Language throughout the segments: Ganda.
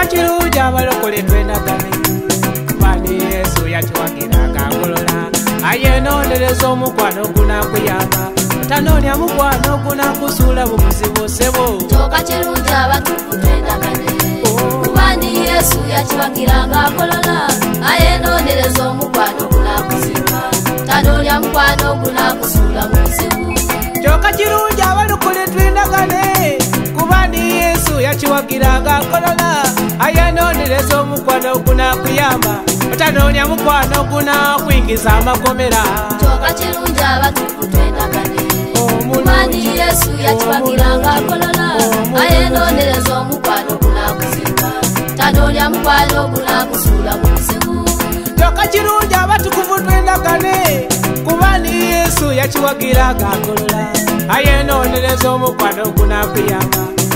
kakirungi abalokolendwe nagame bani yesu yakiwagira akangolola ayenonereza omukwano ogunakuyamba otanoonya mukwano ogunakusuula bukuzibu sebo kakirungi abatukutwe nagame bani oh. yesu yakiwagira akangolola yakiwagiraga akolola ayanoneleza omukwano ogunakuyamba otanoonya mukwano ogunakwingiza amakomera kyoka kirungi abatuku twendagane omulwanyi yesu yakiwagiranga akolola ayanoneleza mukwano ogunakusuula mu buzibu kyoka kirungi abatukuvu twendagane kubani yesu yakiwagiraga akolola omukwano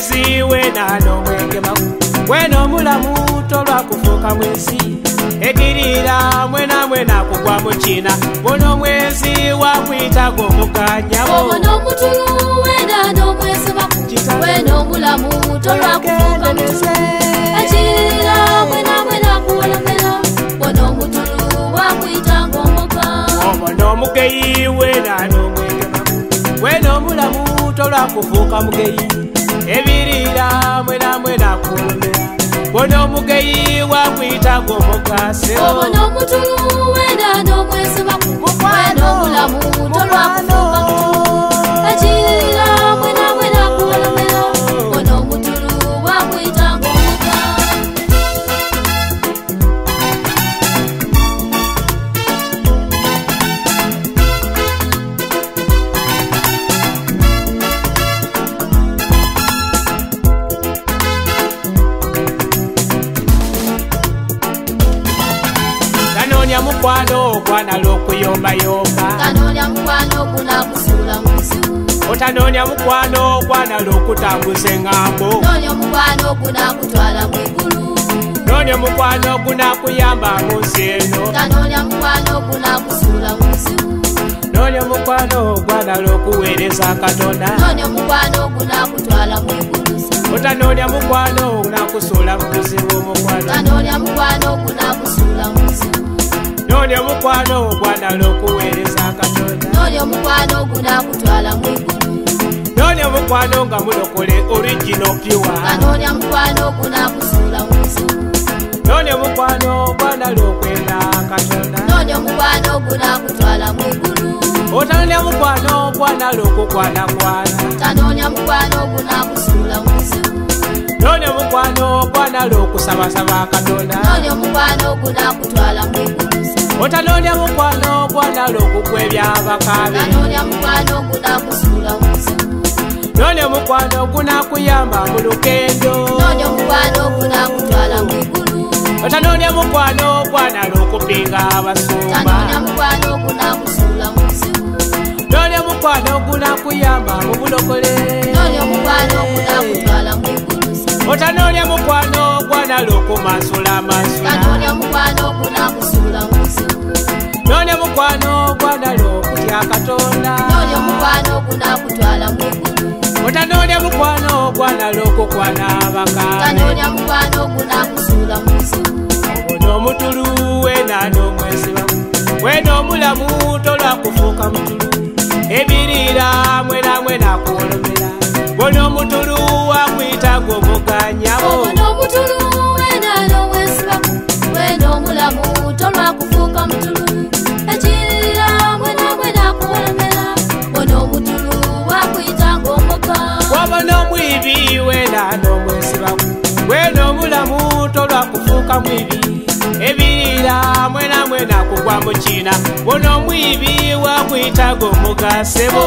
mwezi wena nomwengema wena omulamu tolwakufuuka mwezi egirira mwena mwena kugwa mu kina bona omwezi wamwita gomuganyabo omugeyi wena nomwengema wena omulamu tolwakufuuka mugeyi ebirira mwena mwena kume bona omugeyi wamwyitaga omukaseo bona omutulu wenda nomwesiba mukwano okwanala okuyombayomba otanoonya mukwano okwanala okutambuza engambo noonya mukwano ogunakuyamba mu nsi eno noonya mukwano ogwanala okuweereza katonda otanoonya mukwano ogunakusuula mu buzibu omukwano nolyo mukwano ogwanala okuweereza katondanolyo mukwano nga mulokole origina piwanolyo mukwano ogwanala okwenda katonda otanonya mukwano ogwanala okukwanakwananonya mukwano ogwanala okusabasaba katonda nonya mukwano ogunakutwala mwigulu otanoonya mukwano ogwana lwogukwebyabakabe noonya omukwano ogunakuyamba mu lugendo otanoonya mukwano ogwana lwokupinga abasumba noonya mukwano ogunakuyamba mu bulokole otanoonya mukwano ogwana lwokumasula masula kwana loko kwana vakanonya kuvano kuna kusula muzuvuno mutuluwe nano mwesiva wenomulamu tolwa kufuka mutulu abaisiramu bwena omulamu tolwa kufuuka mwibi ebiira mwena mwena kugwa mu kina bona omwibi wamwitaga omugasebo